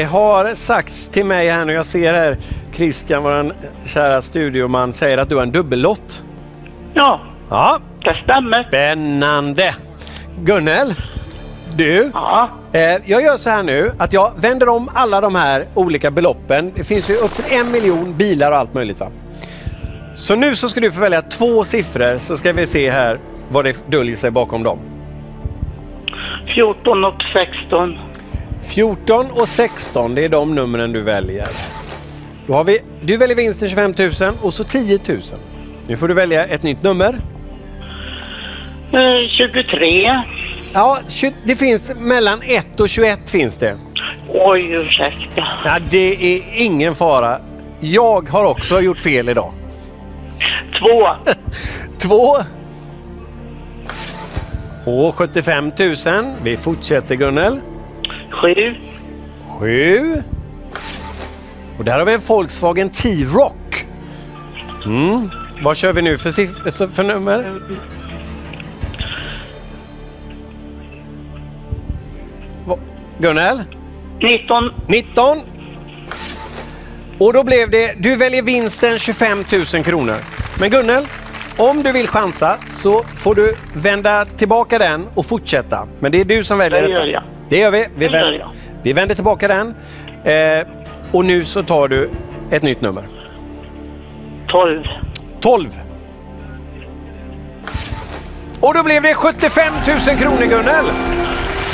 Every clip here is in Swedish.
Det har sagts till mig här nu, jag ser här Christian, vår kära studioman, säger att du har en dubbellott. Ja, Ja, det stämmer. spännande! Gunnel, du, Ja, eh, jag gör så här nu att jag vänder om alla de här olika beloppen. Det finns ju upp till en miljon bilar och allt möjligt va? Så nu så ska du få välja två siffror så ska vi se här vad det döljer sig bakom dem. 14 och 16. 14 och 16, det är de numren du väljer. Då har vi, du väljer vinsten 25 000 och så 10 000. Nu får du välja ett nytt nummer. Eh, 23. Ja, tju- det finns mellan 1 och 21 finns det. Oj, ursäkta. Ja, det är ingen fara. Jag har också gjort fel idag. 2. Två. Och 75 000. Vi fortsätter Gunnel. 7. Sju. Och där har vi en Volkswagen T-Rock. Mm. Vad kör vi nu för, siff- för nummer? Gunnel? 19. 19. Och då blev det, du väljer vinsten 25 000 kronor. Men Gunnel, om du vill chansa så får du vända tillbaka den och fortsätta. Men det är du som väljer Det detta. gör jag. Det gör vi. Vi, gör vänder, vi vänder tillbaka den. Eh, och nu så tar du ett nytt nummer. 12. 12. Och då blev det 75 000 kronor Gunnel.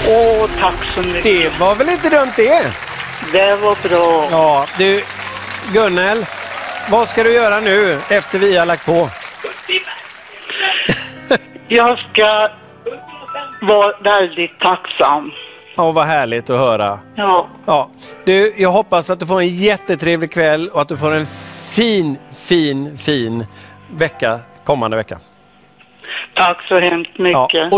Åh, tack så mycket. Det var väl inte dumt det? Det var bra. Ja, du Gunnel, vad ska du göra nu efter vi har lagt på? Jag ska vara väldigt tacksam. Ja, vad härligt att höra. Ja, Ja, du, jag hoppas att du får en jättetrevlig kväll och att du får en fin, fin, fin vecka kommande vecka. tack så hemskt mycket. Ja,